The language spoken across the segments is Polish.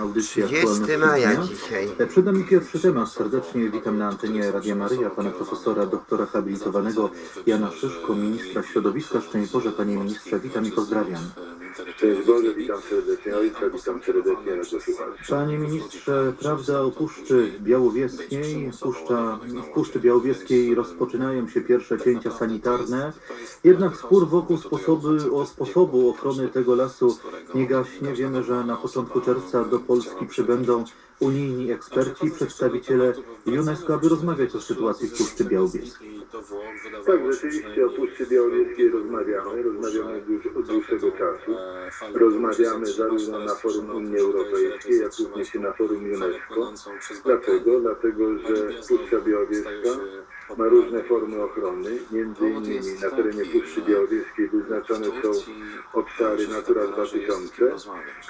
Audycja 30 Aktualności maja Dnia. dzisiaj. E, Przed nami pierwszy temat. Serdecznie witam na antenie Radia Maryja pana profesora, doktora habilitowanego Jana Szyszko, ministra środowiska. Szczęść Boże, panie ministrze, witam i pozdrawiam. Boże, witam serdecznie Ojca, witam serdecznie radiosłuchaczy. Panie ministrze, prawda o Puszczy Białowieskiej. Puszcza, w Puszczy Białowieskiej rozpoczynają się pierwsze cięcia sanitarne. Jednak spór wokół sposoby, o sposobu ochrony tego lasu nie gaśnie. Wiemy, że na początku czerwca do Polski przybędą unijni eksperci, przedstawiciele UNESCO, aby rozmawiać o sytuacji w Puszczy Białowieskiej. Tak, rzeczywiście o Puszczy Białowieskiej rozmawiamy, rozmawiamy już od dłuższego czasu. Rozmawiamy zarówno na forum Unii Europejskiej, jak również i na forum UNESCO. Dlaczego? Dlatego, że Puszcza Białowieska ma różne formy ochrony. Między innymi na terenie Puszczy Białowieskiej wyznaczone są obszary Natura 2000,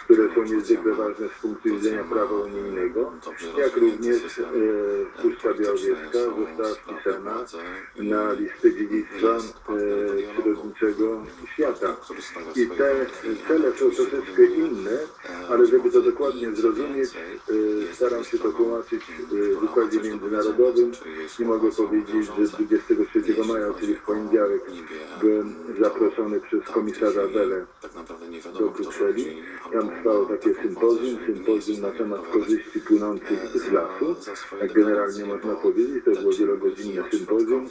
które są niezwykle ważne z punktu widzenia prawa unijnego, jak również e, Puszcza Białowieska została wpisana na listę dziedzictwa e, przyrodniczego świata. I te cele są troszeczkę inne, ale żeby to dokładnie zrozumieć, e, staram się to tłumaczyć e, w układzie międzynarodowym i mogę powiedzieć, że 23 maja, czyli w poniedziałek, byłem zaproszony przez komisarza Wele do Brukseli. Tam trwało takie sympozjum, sympozjum na temat korzyści płynących z lasu. Jak generalnie można powiedzieć, to było wielogodzinne sympozjum.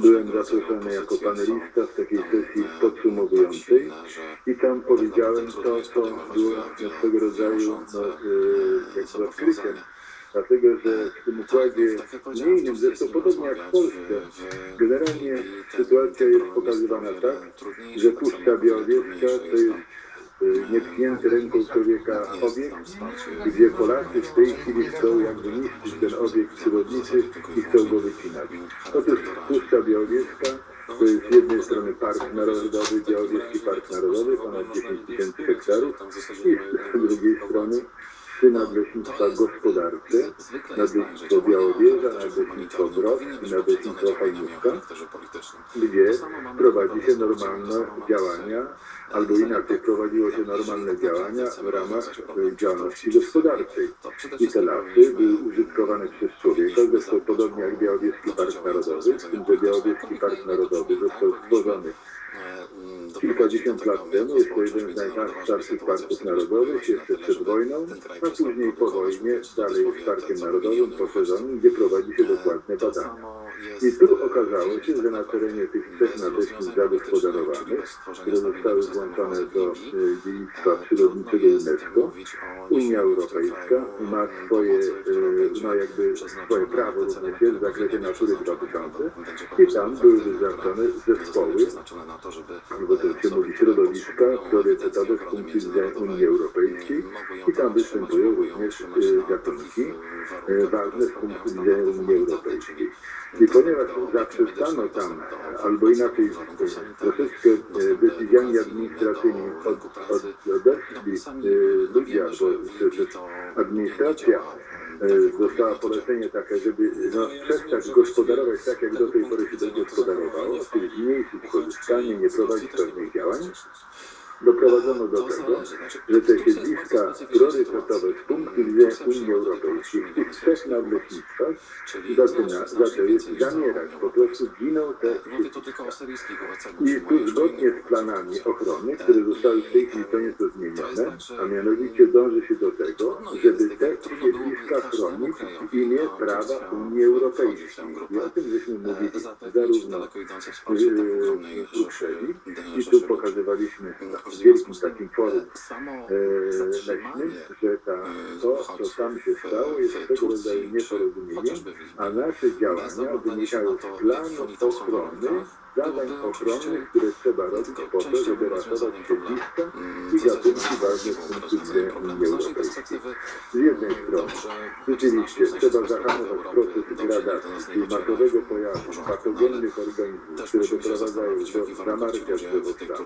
Byłem zaproszony jako panelista w takiej sesji podsumowującej i tam powiedziałem to, co było swego rodzaju no, yy, jakby odkryciem. Dlatego, że w tym układzie unijnym, zresztą podobnie jak w Polsce, generalnie sytuacja jest pokazywana tak, że Puszcza Białowieska to jest y, nietknięty ręką człowieka obiekt, gdzie Polacy w tej chwili chcą jakby niszczyć ten obiekt przyrodniczy i chcą go wycinać. Otóż Puszcza Białowieska to jest z jednej strony Park Narodowy, Białowieski Park Narodowy, ponad 10 tysięcy hektarów i z drugiej strony trzy nadleśnictwa gospodarcze, nadleśnictwo Białowieża, nadleśnictwo Brod i nadleśnictwo Hajnówka, gdzie prowadzi się normalne działania, albo inaczej prowadziło się normalne działania w ramach e, działalności gospodarczej. I te lasy były użytkowane przez człowieka, zresztą podobnie jak Białowieski Park Narodowy, z tym, że Białowieski Park Narodowy został stworzony kilkadziesiąt lat temu. Jest to jeden z najstarszych parków narodowych, jeszcze przed wojną, a później po wojnie dalej jest parkiem narodowym poszerzonym, gdzie prowadzi się dokładne badania. I tu okazało się, że na terenie tych trzech nadleśnic zagospodarowanych, które zostały włączone do e, dziedzictwa przyrodniczego UNESCO, Unia Europejska ma swoje, no jakby swoje prawo również w zakresie Natury 2000 i tam były wyznaczone zespoły, albo to się mówi środowiska priorytetowe z punktu widzenia Unii Europejskiej i tam występują również e, gatunki ważne z punktu widzenia Unii Europejskiej. I ponieważ zaprzestano tam, albo inaczej troszeczkę e, decyzjami administracyjnymi od, od, odeszli e, ludzie, albo administracja e, dostała polecenie takie, żeby no, przestać gospodarować tak, jak do tej pory się to gospodarowało, czyli zmniejszyć pozyskanie, nie prowadzić pewnych działań, doprowadzono do tego, że te siedliska priorytetowe z punktu widzenia Unii Europejskiej w tych trzech nadleśnictwach zaczyna, zaczęły zamierać. Po prostu giną te owocach i tu zgodnie z planami ochrony, które zostały w tej chwili to nieco zmienione, a mianowicie dąży się do tego, żeby te siedliska chronić w imię prawa Unii Europejskiej. I o tym żeśmy mówili zarówno w tak Brukseli i tu pokazywaliśmy w wielkim takim Samo e, leśnym, że ta, to, co tam się stało, jest tego rodzaju nieporozumienie, a nasze działania wynikają z planu ochrony zadań ochronnych, które trzeba robić po to, żeby ratować siedliska i gatunki ważne z punktu widzenia Unii Europejskiej. Z jednej strony, rzeczywiście, trzeba zahamować proces gradacji, czyli masowego pojawu patogennych organizmów, które doprowadzają do zamarcia drzewostanu,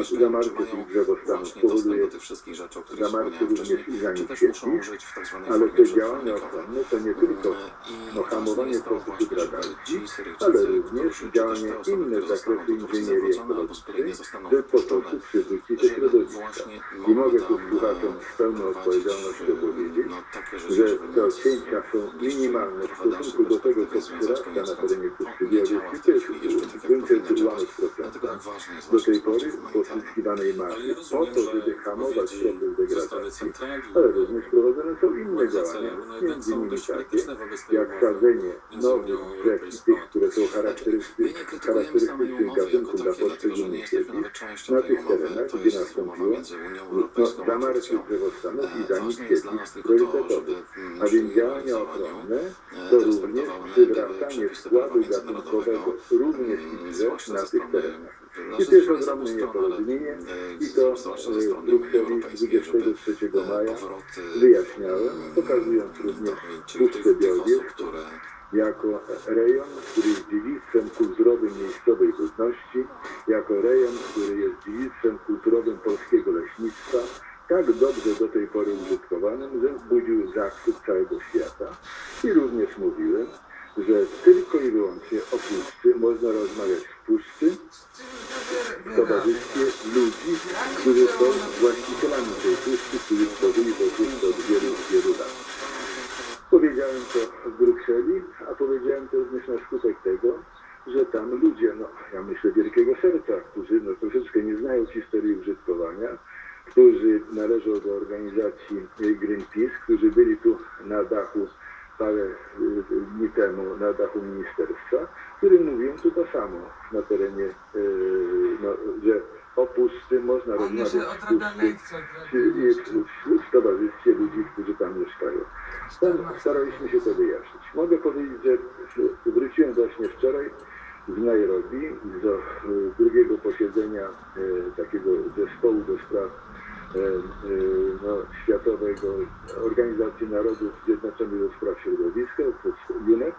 a zamarcie tych drzewostanów powoduje zamarcie również i zanik świetli, ale te działania ochronne to nie tylko no, hamowanie procesu gradacji, ale również działanie inne zakresy inżynierii w sposób przywróci to żeby środowisko. właśnie I mogę tu słuchaczom e, z pełną prowadzić, odpowiedzialnością e, powiedzieć, że te móc cięcia są minimalne w stosunku do tego, co przyrasta na terenie końców. Puszczy Nie działa Białowieskiej. w To jest procenta ważne jest do właśnie tej pory Ale masy po to, że żeby hamować proces degradacji. Ale również prowadzone są inne działania, między innymi takie, jak sadzenie nowych drzew, tych, które są a charakterystyk, My nie krytykujemy samej charakterystycznym umowy jako gatunków dla nie poszczególnych częścią na tych terenach, gdzie nastąpiło no, a zamarcie drzewostanów i E, tylko to, żeby priorytetowych. mm, A więc działania ochronne e, to również przywracanie składu gatunkowego również i mm, drzew zwłaszcza na tych terenach. I to jest ogromne nieporozumienie e, i to e, w Brukseli Europejskiej, żeby 23 e, maja wyjaśniałem, mm, pokazując również tych- tych- Jako rejon, który jest dziedzictwem kulturowym miejscowej ludności, jako rejon, który jest dziedzictwem kulturowym polskiego leśnictwa, tak dobrze do tej pory użytkowanym, że budził zachwyt całego świata. I również mówiłem, że tylko i wyłącznie o puszczy można rozmawiać w puszczy w towarzystwie ludzi, którzy są właścicielami tej puszczy, którzy tworzyli tę puszczę od wielu, wielu lat. Powiedziałem to w Brukseli, a powiedziałem to również na skutek tego, że tam ludzie, no ja myślę wielkiego serca, którzy no, troszeczkę nie znają historii użytkowania, którzy należą do organizacji Greenpeace, którzy byli tu na dachu parę y, dni temu na dachu ministerstwa, którym mówiłem tu to samo na terenie, y, no, że o można rozmawiać odrabia puszczy, lekcje. czy ludzi, którzy tam mieszkają. Tam staraliśmy się to wyjaśnić. Mogę powiedzieć, że wróciłem właśnie wczoraj z Nairobi do e, drugiego posiedzenia takiego zespołu do spraw no, Światowego Organizacji Narodów Zjednoczonych do Spraw Środowiska, UNEP,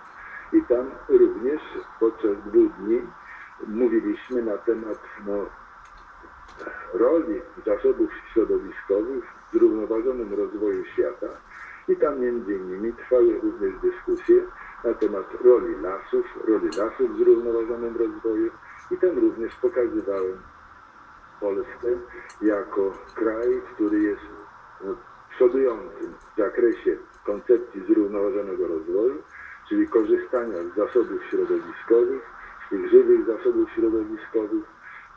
i tam również podczas dwóch dni mówiliśmy na temat no, roli zasobów środowiskowych w zrównoważonym rozwoju świata. I tam między innymi trwały również dyskusje na temat roli lasów, roli lasów w zrównoważonym rozwoju. I tam również pokazywałem Polskę jako kraj, który jest no, przodującym w zakresie koncepcji zrównoważonego rozwoju, czyli korzystania z zasobów środowiskowych, z tych żywych zasobów środowiskowych,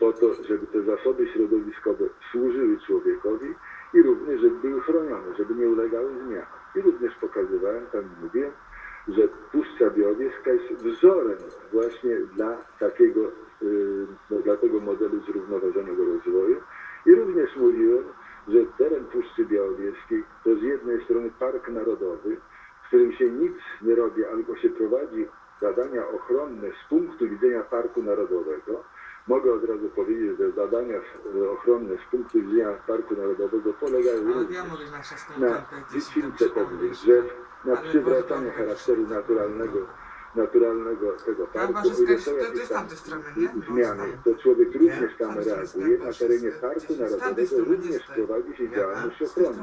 po to, żeby te zasoby środowiskowe służyły człowiekowi i również, żeby były chronione, żeby nie ulegały zmianom. I również pokazywałem, tam mówiłem, że Puszcza Białowieska jest wzorem właśnie dla takiego, yy, no, dla tego modelu zrównoważonego rozwoju. I również mówiłem, że teren Puszczy Białowieskiej to z jednej strony park narodowy, w którym się nic nie robi, albo się prowadzi zadania ochronne z punktu widzenia Parku Narodowego. Mogę od razu powiedzieć, że zadania ochronne z punktu widzenia Parku Narodowego polegają na wycince pewnych drzew, na przywracanie charakteru naturalnego, naturalnego tego parku. Jest- są to- to jest tam tamtej strony, nie? Zmiany, No, to człowiek również tam reaguje. Na terenie Parku Narodowego również prowadzi się działalność ochronną.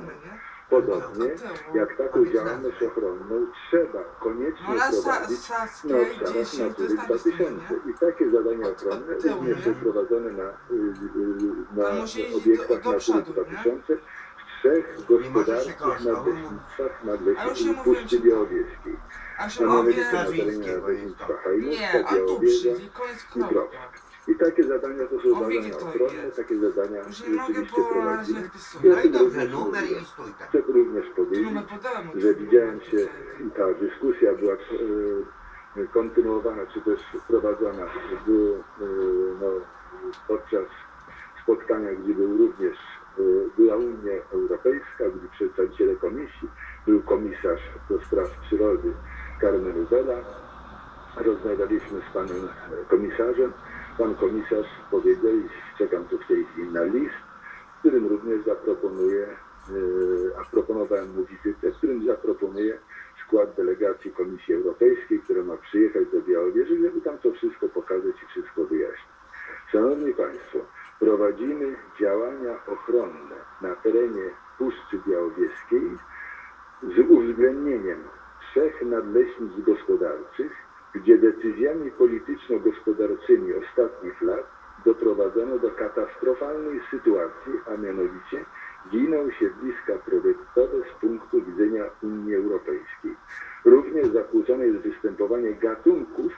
Podobnie To- jak taką działalność ochronną trzeba koniecznie No prowadzić na obszarach 10, to Natury jest tamtej strony, 2000. nie? I takie zadania ochronne również nie? są prowadzone na, y, y, na musi iść obiektach Natury przodu, nie? 2000 w trzech gospodarczych już nadleśniczych nie Puszczy Białowieskiej. A się nadleśnictwa Nie, a tu przyjdzie, koniec i kropka. Drog. I takie zadania to są zadania ochronne, takie zadania rzeczywiście prowadzimy. No dobrze, numer i stój tak. Chcę również powiedzieć, że widziałem się i ta dyskusja była e, kontynuowana, czy też prowadzona w, e, no, podczas spotkania, gdzie był również była Unia Europejska, gdzie przedstawiciele komisji, był komisarz do spraw przyrody Carmen Vela. Rozmawialiśmy z panem komisarzem. Pan komisarz powiedział, i czekam tu w tej chwili na list, w którym również zaproponuję, e, a proponowałem mu wizytę, w którym zaproponuję skład delegacji Komisji Europejskiej, która ma przyjechać do Białowieży, żeby tam to wszystko pokazać i wszystko wyjaśnić. Szanowni Państwo, prowadzimy działania ochronne na terenie Puszczy Białowieskiej z uwzględnieniem trzech nadleśnictw gospodarczych, gdzie decyzjami polityczno-gospodarczymi ostatnich lat doprowadzono do katastrofalnej sytuacji, a mianowicie giną siedliska priorytetowe z punktu widzenia Unii Europejskiej. Również zakłócone jest występowanie gatunków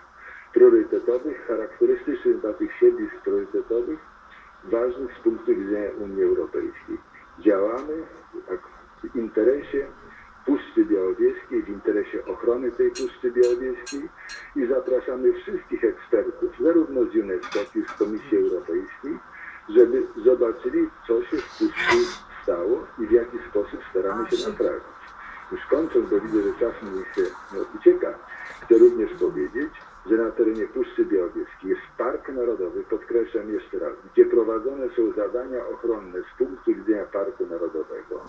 priorytetowych, charakterystycznych dla tych siedlisk priorytetowych, ważnych z punktu widzenia Unii Europejskiej. Działamy w interesie Puszczy Białowieskiej, w interesie ochrony tej Puszczy Białowieskiej i zapraszamy wszystkich ekspertów, zarówno z UNESCO, jak i z Komisji Europejskiej, żeby zobaczyli, co się w Puszczy stało i w jaki sposób staramy się naprawić. Już kończąc, bo widzę, że czas mi się no, ucieka, chcę również powiedzieć, że na terenie Puszczy Białowieskiej jest Park Narodowy, podkreślam jeszcze raz, gdzie prowadzone są zadania ochronne z punktu widzenia Parku Narodowego,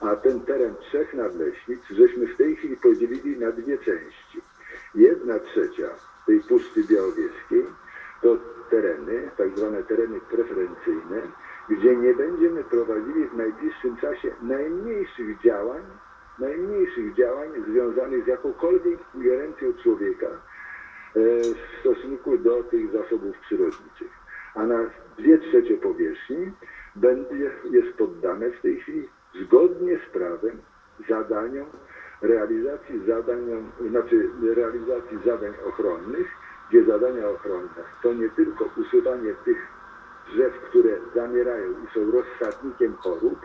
a ten teren trzech nadleśnic żeśmy w tej chwili podzielili na dwie części. Jedna trzecia tej Puszczy Białowieskiej to tereny, tak zwane tereny preferencyjne, gdzie nie będziemy prowadzili w najbliższym czasie najmniejszych działań, najmniejszych działań związanych z jakąkolwiek ingerencją człowieka w stosunku do tych zasobów przyrodniczych. A na dwie trzecie powierzchni będzie, jest poddane w tej chwili zgodnie z prawem zadaniom realizacji zadań, znaczy realizacji zadań ochronnych, gdzie zadania ochronne to nie tylko usuwanie tych drzew, które zamierają i są rozsadnikiem chorób,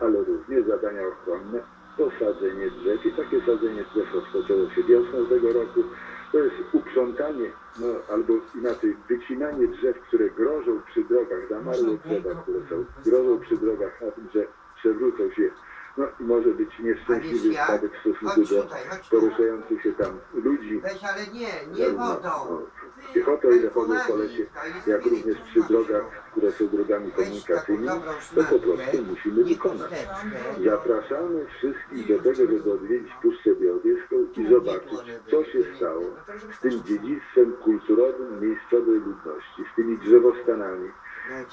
ale również zadania ochronne, posadzenie drzew i takie sadzenie drzew rozpoczęło się wiosną tego roku. To jest uprzątanie, no, albo inaczej wycinanie drzew, które grożą przy drogach, zamarłe drzewa, które są, grożą przy drogach na tym, że przewrócą się, no i może być nieszczęśliwy jak? wypadek w stosunku Chodź do tutaj, chodź tu. poruszających się tam ludzi. Weź, ale nie, nie zarówno, wodą. no, Piechotą, ile chodzą po lesie, jak również przy drogach, które są drogami komunikacyjnymi, to po prostu musimy i wykonać. Zapraszamy wszystkich do tego, żeby odwiedzić Puszczę Białowieską i zobaczyć, co się stało z tym dziedzictwem kulturowym miejscowej ludności, z tymi drzewostanami,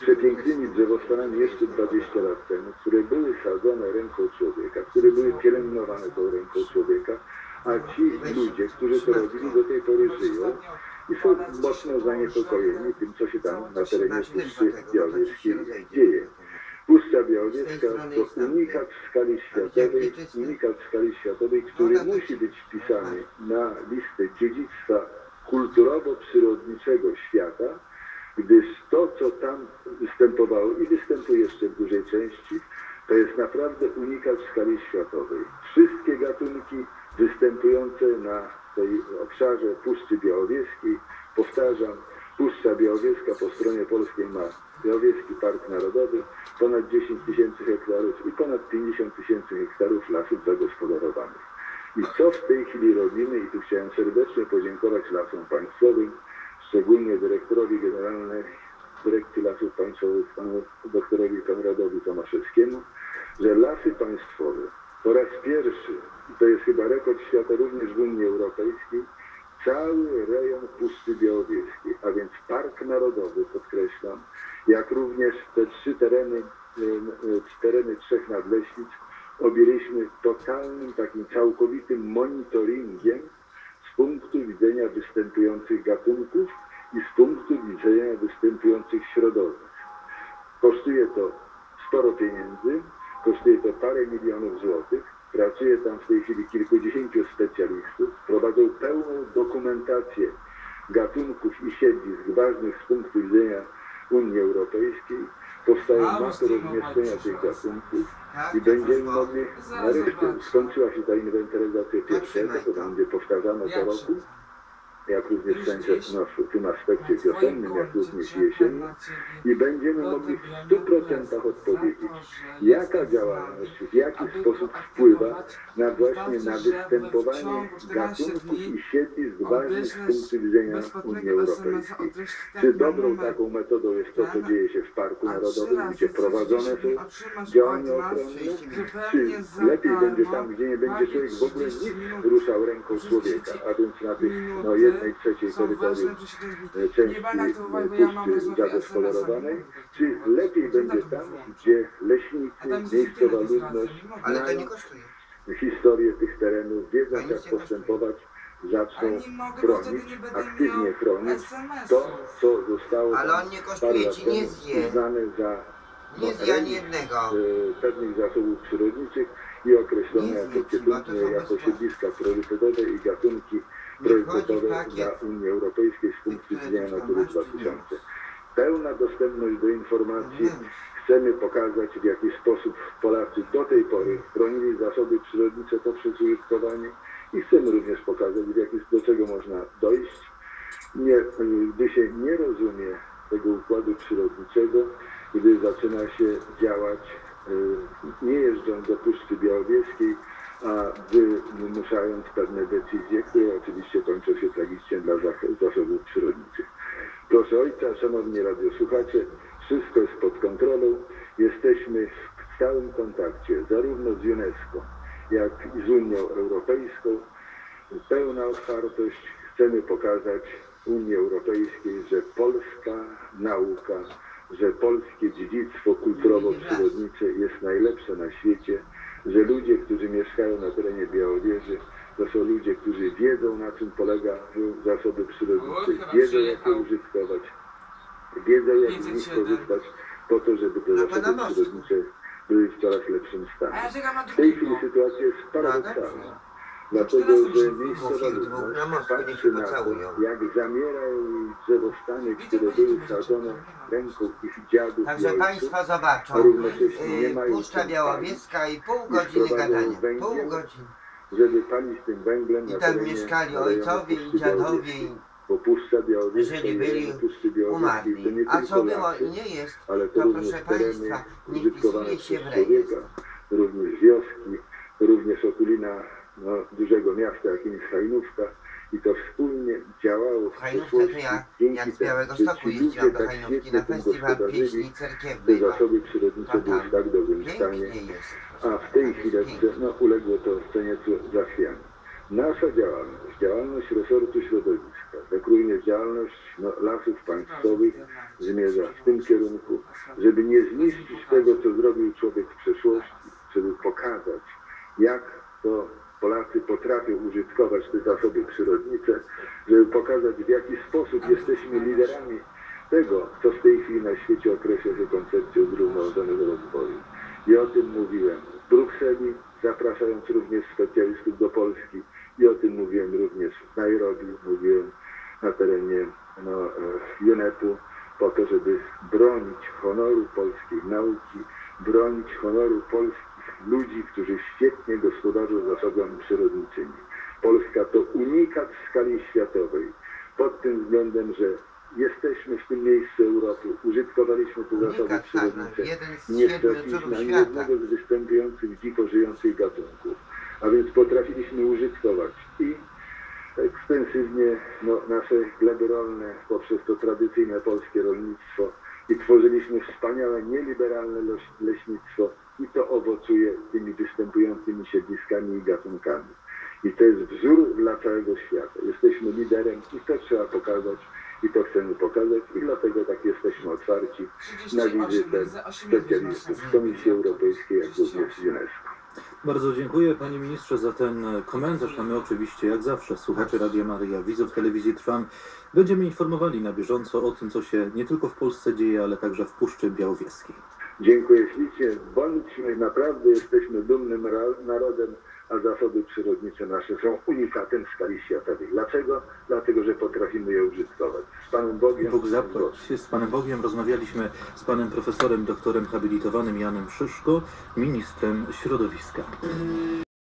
przepięknymi drzewostanami jeszcze 20 lat temu, które były sadzone ręką człowieka, które były pielęgnowane tą ręką człowieka, a ci ludzie, którzy to robili, do tej pory żyją i są mocno zaniepokojeni tym, co się tam na terenie Puszczy Białowieskiej dzieje. Puszcza Białowieska to unikat w skali światowej, unikat w skali światowej, który musi być wpisany na listę dziedzictwa kulturowo-przyrodniczego świata, gdyż to, co tam występowało i występuje jeszcze w dużej części, to jest naprawdę unikat w skali światowej. Wszystkie gatunki występujące na tej obszarze Puszczy Białowieskiej, powtarzam, Puszcza Białowieska po stronie polskiej ma Białowieski Park Narodowy, ponad 10 tysięcy hektarów i ponad 50 tysięcy hektarów lasów zagospodarowanych. I co w tej chwili robimy? I tu chciałem serdecznie podziękować Lasom Państwowym, szczególnie dyrektorowi generalnej Dyrekcji Lasów Państwowych, panu doktorowi Konradowi Tomaszewskiemu, że Lasy Państwowe po raz pierwszy, i to jest chyba rekord świata również w Unii Europejskiej, cały rejon Puszczy Białowieskiej, a więc Park Narodowy, podkreślam, jak również te trzy tereny, y, y, tereny trzech nadleśnic objęliśmy totalnym, takim całkowitym monitoringiem z punktu widzenia występujących gatunków i z punktu widzenia występujących środowisk. Kosztuje to sporo pieniędzy, kosztuje to parę milionów złotych. Pracuje tam w tej chwili kilkudziesięciu specjalistów, prowadzą pełną dokumentację gatunków i siedlisk ważnych z punktu widzenia Unii Europejskiej. Powstają mapy rozmieszczenia tych gatunków Tak, i będziemy mogli nareszcie, skończyła się ta inwentaryzacja Tak, pierwszego, to będzie powtarzane co roku, jak również no, w tym aspekcie wiosennym, jak również jesiennym i będziemy mogli w 100% odpowiedzieć, jaka działalność, w jaki sposób wpływa na właśnie na występowanie gatunków i siedlisk ważnych z punktu widzenia Unii Europejskiej. Czy dobrą taką metodą jest to, co dzieje się w Parku Narodowym, gdzie prowadzone są działania ochronne, czy lepiej będzie tam, gdzie nie będzie człowiek w ogóle nic ruszał ręką człowieka, a więc na tych no, jednej trzeciej terytorium e, części e, puszczy zagospodarowanej, czy lepiej będzie tam, gdzie leśnicy, miejscowa ludność znają historię tych terenów, wiedzą jak postępować zaczną chronić, aktywnie chronić to, co zostało Ale on nie parę kosztuje lat ci, nie temu zje. uznane za Nie zje ani jednego. e, pewnych zasobów przyrodniczych i określone jako jako siedliska priorytetowe i gatunki priorytetowe dla Unii Europejskiej z punktu widzenia Natury masz, czy nie? 2000. Pełna dostępność do informacji. Nie. Chcemy pokazać, w jaki sposób Polacy do tej pory chronili zasoby przyrodnicze poprzez użytkowanie i chcemy również pokazać, w jaki, do czego można dojść, nie, gdy się nie rozumie tego układu przyrodniczego, gdy zaczyna się działać y, nie jeżdżąc do Puszczy Białowieskiej, a wymuszając pewne decyzje, które oczywiście kończą się tragicznie dla zasobów przyrodniczych. Proszę Ojca, Szanowni Radiosłuchacze, wszystko jest pod kontrolą. Jesteśmy w stałym kontakcie zarówno z UNESCO, jak i z Unią Europejską. Pełna otwartość. Chcemy pokazać Unii Europejskiej, że polska nauka, że polskie dziedzictwo kulturowo-przyrodnicze jest najlepsze na świecie, że ludzie, którzy mieszkają na terenie Białowieży, to są ludzie, którzy wiedzą, na czym polegają zasoby przyrodnicze, wiedzą, jak je użytkować, wiedzą, jak z nich 507. korzystać, po to, żeby te zasoby przyrodnicze były w coraz lepszym stanie. W tej chwili sytuacja jest paradoksalna, dlatego że miejscowa ludność patrzy na to, jak zamierają drzewostany, które były sadzone ręką ich dziadów Także i ojców, Państwo a zobaczą. równocześnie nie mają Puszcza Białowieska i pół godziny gadania. węgiel. Pół godziny. żeby palić tym węglem I na tam terenie mieszkali ojcowie Puszczy i dziadowie Białowieskiej. i Bo Puszcza Białowieska Jeżeli byli rejony Puszczy Białowieskiej to umarli. nie A tylko co było lasy, i nie jest, ale to, to również proszę tereny Państwa, nie użytkowane wpisuje się w rejestr. również wioski, również okulina no, dużego miasta, jakim jest Hajnówka i to wspólnie działało w przeszłości to ja, jak z Białego Stoku jeździłam do tak Hajnówki na festiwal pieśni te cerkiewnej. zasoby przyrodnicze były w tak dobrym stanie, a w tej chwileczce no, uległo to scenie zachwiania. Nasza działalność, działalność resortu środowiska, jak również działalność no, lasów państwowych zmierza w tym kierunku, żeby nie zniszczyć tego, co zrobił człowiek w przeszłości, żeby pokazać, jak to Polacy potrafią użytkować te zasoby przyrodnicze, żeby pokazać, w jaki sposób jesteśmy liderami tego, co w tej chwili na świecie określa się koncepcją zrównoważonego rozwoju. I o tym mówiłem w Brukseli, zapraszając również specjalistów do Polski i o tym mówiłem również w Nairobi, mówiłem na terenie no, e, UNEP-u po to, żeby bronić honoru polskiej nauki, bronić honoru polskich ludzi, którzy świetnie gospodarzą zasobami przyrodniczymi. Polska to unikat w skali światowej pod tym względem, że jesteśmy w tym miejscu Europy, użytkowaliśmy te zasoby Unikat, tak, no, przyrodnicze. z Nie straciliśmy ani jednego z występujących dziko żyjących gatunków. A więc potrafiliśmy użytkować i ekstensywnie no, nasze gleby rolne poprzez to tradycyjne polskie rolnictwo i tworzyliśmy wspaniałe nieliberalne leś- leśnictwo i to owocuje tymi występującymi siedliskami i gatunkami. I to jest wzór dla całego świata. Jesteśmy liderem i to trzeba pokazać i to chcemy pokazać i dlatego tak jesteśmy otwarci na wizytę specjalistów z Komisji Europejskiej, jak również z UNESCO. Bardzo dziękuję Panie Ministrze za ten komentarz, a my oczywiście, jak zawsze, słuchacze Radia Maryja, widzów telewizji Trwam, będziemy informowali na bieżąco o tym, co się nie tylko w Polsce dzieje, ale także w Puszczy Białowieskiej. Dziękuję ślicznie. Bądźmy naprawdę, jesteśmy dumnym narodem, a zasoby przyrodnicze nasze są unikatem w skali światowej. Dlaczego? Dlatego, że potrafimy je użytkować. Z Panem Bogiem. Bóg zapłać. Z Panem Bogiem rozmawialiśmy z Panem Profesorem, doktorem habilitowanym Janem Szyszko, ministrem środowiska.